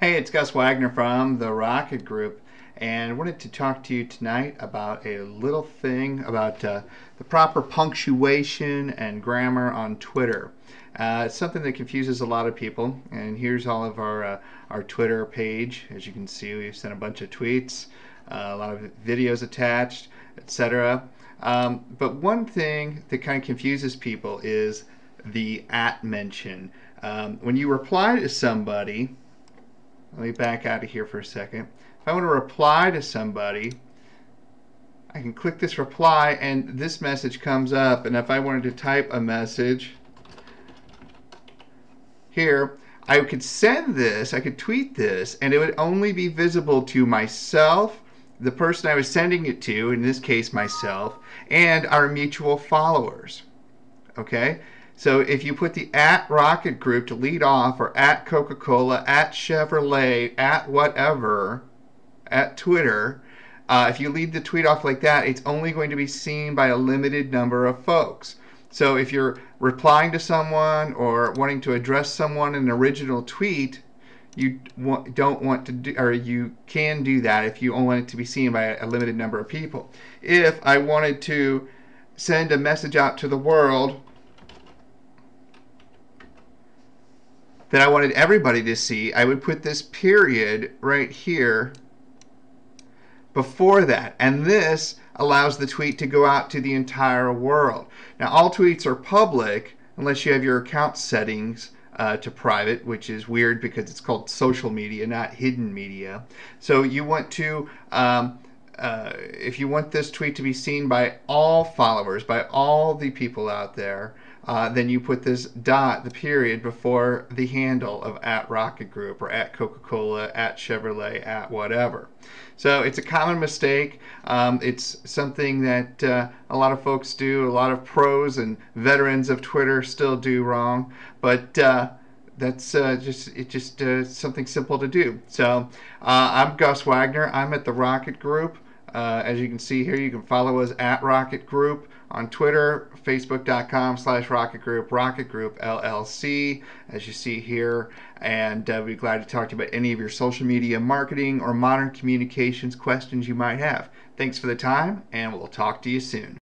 Hey, it's Gus Wagner from the Rocket Group, and I wanted to talk to you tonight about a little thing about uh, the proper punctuation and grammar on Twitter. Uh, it's something that confuses a lot of people, and here's all of our uh, our Twitter page. As you can see, we've sent a bunch of tweets, uh, a lot of videos attached, etc. Um, but one thing that kind of confuses people is the at mention. Um, when you reply to somebody, let me back out of here for a second. If I want to reply to somebody, I can click this reply and this message comes up. And if I wanted to type a message here, I could send this, I could tweet this, and it would only be visible to myself, the person I was sending it to, in this case myself, and our mutual followers. Okay? So if you put the at Rocket Group to lead off, or at Coca Cola, at Chevrolet, at whatever, at Twitter, uh, if you lead the tweet off like that, it's only going to be seen by a limited number of folks. So if you're replying to someone or wanting to address someone in an original tweet, you don't want to do, or you can do that if you only want it to be seen by a limited number of people. If I wanted to send a message out to the world that I wanted everybody to see, I would put this period right here before that. And this allows the tweet to go out to the entire world. Now, all tweets are public unless you have your account settings uh, to private, which is weird because it's called social media, not hidden media. So you want to, um, uh, if you want this tweet to be seen by all followers, by all the people out there, uh, then you put this dot, the period, before the handle of at Rocket Group or at Coca-Cola, at Chevrolet, at whatever. So it's a common mistake. Um, it's something that uh, a lot of folks do, a lot of pros and veterans of Twitter still do wrong. But uh, that's uh, just it's just uh, something simple to do. So uh, I'm Gus Wagner. I'm at the Rocket Group. Uh, as you can see here, you can follow us at Rocket Group on Twitter, facebook.com slash Rocket Group, Rocket Group LLC, as you see here. And uh, we'd be glad to talk to you about any of your social media marketing or modern communications questions you might have. Thanks for the time, and we'll talk to you soon.